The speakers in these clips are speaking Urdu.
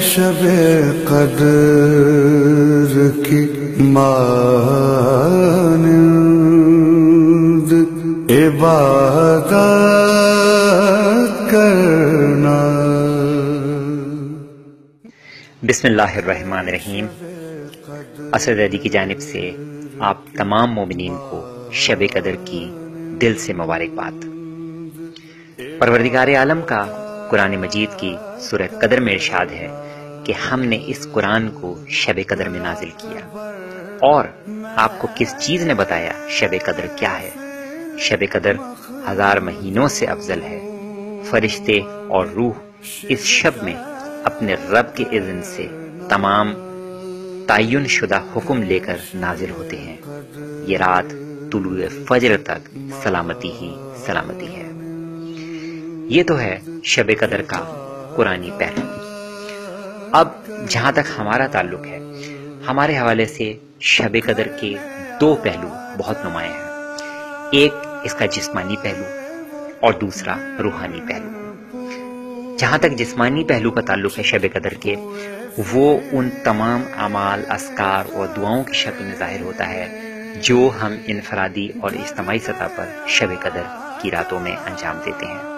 شب قدر کی مانند عبادت کرنا۔ بسم اللہ الرحمن الرحیم۔ اسد علی کی جانب سے آپ تمام مومنین کو شب قدر کی دل سے مبارکباد۔ پروردگار عالم کا قرآن مجید کی سورہ قدر میں ارشاد ہے کہ ہم نے اس قرآن کو شب قدر میں نازل کیا۔ اور آپ کو کس چیز نے بتایا شب قدر کیا ہے؟ شب قدر ہزار مہینوں سے افضل ہے۔ فرشتے اور روح اس شب میں اپنے رب کے اذن سے تمام تعین شدہ حکم لے کر نازل ہوتے ہیں۔ یہ رات طلوع فجر تک سلامتی ہی سلامتی ہے۔ یہ تو ہے شب قدر کا قرآنی پہلو اب جہاں تک ہمارا تعلق ہے، ہمارے حوالے سے شب قدر کے دو پہلو بہت نمایاں ہیں۔ ایک اس کا جسمانی پہلو اور دوسرا روحانی پہلو۔ جہاں تک جسمانی پہلو کا تعلق ہے شب قدر کے، وہ ان تمام اعمال اسکار اور دعاؤں کی شکل میں ظاہر ہوتا ہے، جو ہم انفرادی اور اجتماعی سطح پر شب قدر کی راتوں میں انجام دیتے ہیں۔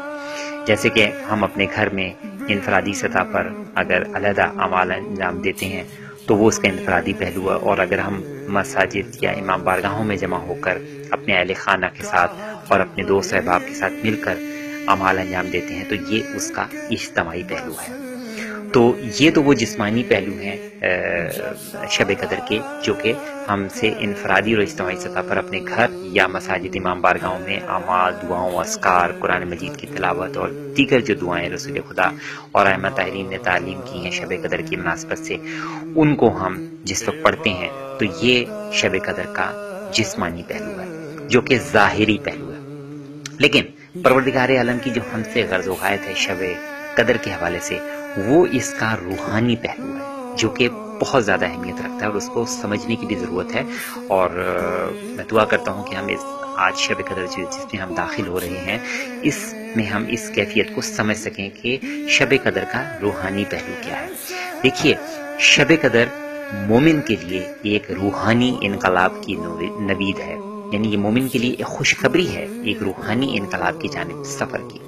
جیسے کہ ہم اپنے گھر میں انفرادی سطح پر اگر علیحدہ اعمال انجام دیتے ہیں، تو وہ اس کا انفرادی پہلو ہے۔ اور اگر ہم مساجد یا امام بارگاہوں میں جمع ہو کر اپنے اہل خانہ کے ساتھ اور اپنے دوست احباب کے ساتھ مل کر اعمال انجام دیتے ہیں، تو یہ اس کا اجتماعی پہلو ہے۔ تو یہ تو وہ جسمانی پہلو ہیں شب قدر کے، جو کہ ہم سے انفرادی اور اجتماعی سطح پر اپنے گھر یا مساجد، امام بارگاہوں میں اعمال، دعاؤں اسکار قرآن مجید کی تلاوت اور دیگر جو دعائیں رسول خدا اور احمد تحرین نے تعلیم کی ہیں شب قدر کی مناسبت سے، ان کو ہم جس وقت پڑھتے ہیں تو یہ شب قدر کا جسمانی پہلو ہے، جو کہ ظاہری پہلو ہے۔ لیکن پروردگار عالم کی جو ہم سے غرض و غائط ہے شب قدر کے حوالے سے وہ اس کا روحانی پہلو ہے، جو کہ بہت زیادہ اہمیت رکھتا ہے اور اس کو سمجھنے کی بھی ضرورت ہے۔ اور میں دعا کرتا ہوں کہ ہم اس، آج شب قدر جس میں ہم داخل ہو رہے ہیں، اس میں ہم اس کیفیت کو سمجھ سکیں کہ شب قدر کا روحانی پہلو کیا ہے۔ دیکھیے، شب قدر مومن کے لیے ایک روحانی انقلاب کی نوید ہے۔ یعنی یہ مومن کے لیے ایک خوشخبری ہے، ایک روحانی انقلاب کی جانب سفر کی۔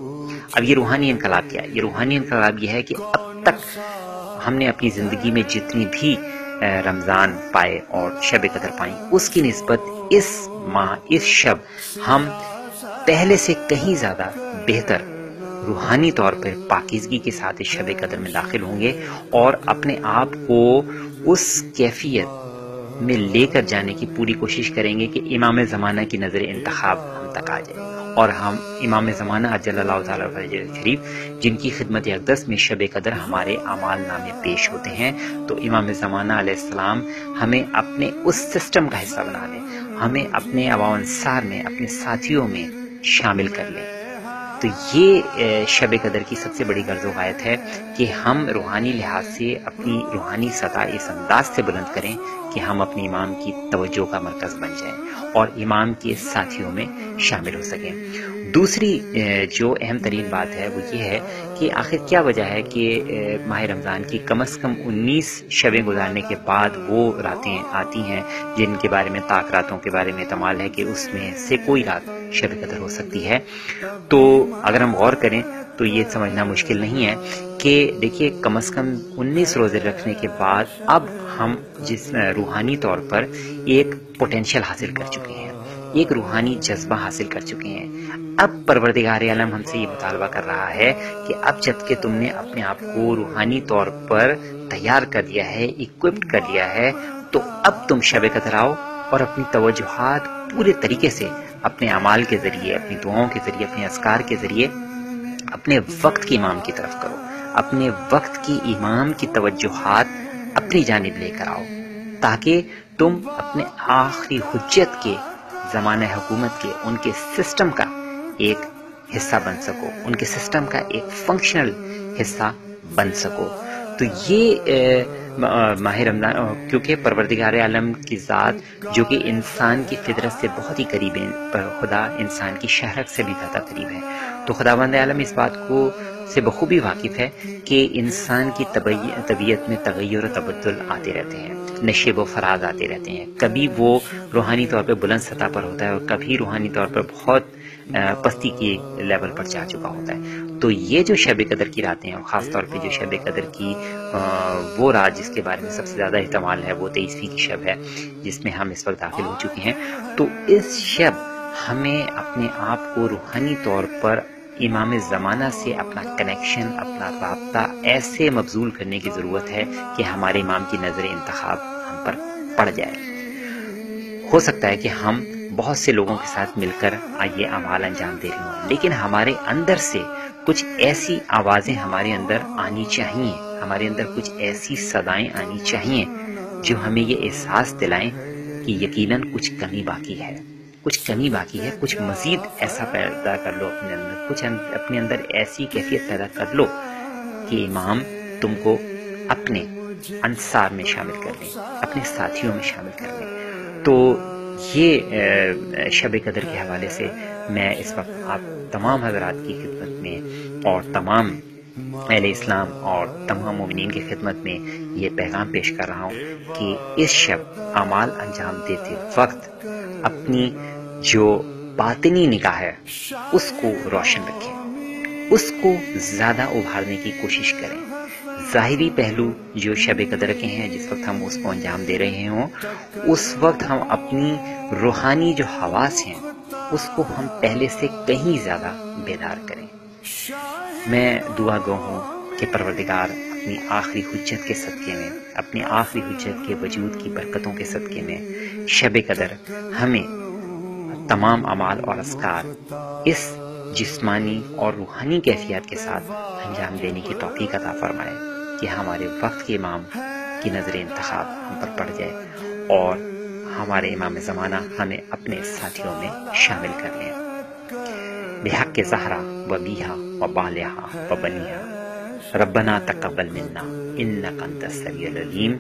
اب یہ روحانی انقلاب کیا ہے؟ یہ روحانی انقلاب یہ ہے کہ اب تک ہم نے اپنی زندگی میں جتنی بھی رمضان پائے اور شب قدر پائیں، اس کی نسبت اس ماہ، اس شب ہم پہلے سے کہیں زیادہ بہتر روحانی طور پر پاکیزگی کے ساتھ اس شب قدر میں داخل ہوں گے اور اپنے آپ کو اس کیفیت میں لے کر جانے کی پوری کوشش کریں گے کہ امام زمانہ کی نظر انتخاب ہم تک آ جائے۔ اور ہم امام زمانہ اجل اللہ تعالیٰ شریف، جن کی خدمت اقدس میں شب قدر ہمارے اعمال نامے پیش ہوتے ہیں، تو امام زمانہ علیہ السلام ہمیں اپنے اس سسٹم کا حصہ بنا لیں، ہمیں اپنے عوام انصار میں، اپنے ساتھیوں میں شامل کر لیں۔ تو یہ شب قدر کی سب سے بڑی غرض و غایت ہے کہ ہم روحانی لحاظ سے اپنی روحانی سطح اس انداز سے بلند کریں کہ ہم اپنے امام کی توجہ کا مرکز بن جائیں اور امام کے ساتھیوں میں شامل ہو سکیں۔ دوسری جو اہم ترین بات ہے وہ یہ ہے کہ آخر کیا وجہ ہے کہ ماہ رمضان کی کم از کم انیس شبیں گزارنے کے بعد وہ راتیں آتی ہیں جن کے بارے میں طاق راتوں کے بارے میں اعتمال ہے کہ اس میں سے کوئی رات شب قدر ہو سکتی ہے۔ تو اگر ہم غور کریں تو یہ سمجھنا مشکل نہیں ہے کہ، دیکھیے، کم از کم انیس روزے رکھنے کے بعد اب ہم جس روحانی طور پر ایک پوٹینشیل حاصل کر چکے ہیں۔ ایک روحانی جذبہ حاصل کر چکے ہیں۔ اب پروردگار عالم ہم سے یہ مطالبہ کر رہا ہے کہ اب جبکہ تم نے اپنے آپ کو روحانی طور پر تیار کر دیا ہے اکوپڈ کر لیا ہے، تو اب تم شب قدر آؤ اور اپنی توجہات پورے طریقے سے اپنے اعمال کے ذریعے، اپنی دعاؤں کے ذریعے، اپنے اسکار کے ذریعے اپنے وقت کی امام کی طرف کرو۔ اپنے وقت کی امام کی توجہات اپنی جانب لے کر آؤ تاکہ تم اپنے آخری حجت کے زمانہ حکومت کے ان کے سسٹم کا ایک حصہ بن سکو، ان کے سسٹم کا ایک فنکشنل حصہ بن سکو۔ تو یہ ماہ رمضان کیونکہ پروردگار عالم کی ذات جو کہ انسان کی فطرت سے بہت ہی قریب ہے، خدا انسان کی شہرت سے بھی زیادہ قریب ہے۔ تو خدا بند عالم اس بات کو سے بخوبی واقف ہے کہ انسان کی طبیعت میں تغیر و تبدل آتے رہتے ہیں، نشیب و فراغ آتے رہتے ہیں۔ کبھی وہ روحانی طور پہ بلند سطح پر ہوتا ہے اور کبھی روحانی طور پر بہت پستی کی لیول پر جا چکا ہوتا ہے۔ تو یہ جو شب قدر کی راتیں ہیں اور خاص طور پہ جو شب قدر کی وہ رات جس کے بارے میں سب سے زیادہ احتمال ہے، وہ تیئیسویں کی شب ہے، جس میں ہم اس وقت داخل ہو چکے ہیں۔ تو اس شب ہمیں اپنے آپ کو روحانی طور پر امام زمانہ سے اپنا کنیکشن اپنا رابطہ ایسے مبزول کرنے کی ضرورت ہے کہ ہمارے امام کی نظر انتخاب ہم پر پڑ جائے۔ ہو سکتا ہے کہ ہم بہت سے لوگوں کے ساتھ مل کر یہ اعمال انجام دے رہے ہوں، لیکن ہمارے اندر سے کچھ ایسی آوازیں ہمارے اندر آنی چاہیے۔ ہمارے اندر کچھ ایسی صدائیں آنی چاہیے جو ہمیں یہ احساس دلائیں کہ یقیناً کچھ کمی باقی ہے۔ کچھ کمی باقی ہے، کچھ مزید ایسا پیدا کر لو اپنے اندر، کچھ اپنے اندر ایسی کیفیت پیدا کر لو کہ امام تم کو اپنے انصار میں شامل کر لیں اپنے ساتھیوں میں شامل کر لیں تو یہ شب قدر کے حوالے سے میں اس وقت آپ تمام حضرات کی خدمت میں اور تمام اہل اسلام اور تمام مومنین کی خدمت میں یہ پیغام پیش کر رہا ہوں کہ اس شب اعمال انجام دیتے وقت اپنی جو باطنی نگاہ ہے، اس کو روشن رکھیں۔ اس کو زیادہ ابھارنے کی کوشش کریں۔ ظاہری پہلو جو شب قدر کے ہیں، جس وقت ہم اس کو انجام دے رہے ہوں، اس وقت ہم اپنی روحانی جو حواس ہیں، اس کو ہم پہلے سے کہیں زیادہ بیدار کریں۔ میں دعا گو ہوں کہ پروردگار اپنی آخری حجت کے صدقے میں، اپنی آخری حجت کے وجود کی برکتوں کے صدقے میں شب قدر ہمیں تمام اعمال اور اسکار اس جسمانی اور روحانی کیفیت کے ساتھ انجام دینے کی توفیق عطا فرمائے کہ ہمارے وقت کے امام کی نظر انتخاب ہم پر پڑ جائے اور ہمارے امام زمانہ ہمیں اپنے ساتھیوں میں شامل کر لیں بحق کے زہرا و بیہا و بالحا و بنیا ربنا تقبل منا انکا انت السمیع العلیم۔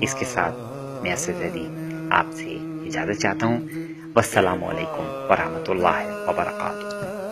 اس کے ساتھ میں اسد علی آپ سے اجازت چاہتا ہوں۔ والسلام علیکم ورحمۃ اللہ وبرکاتہ۔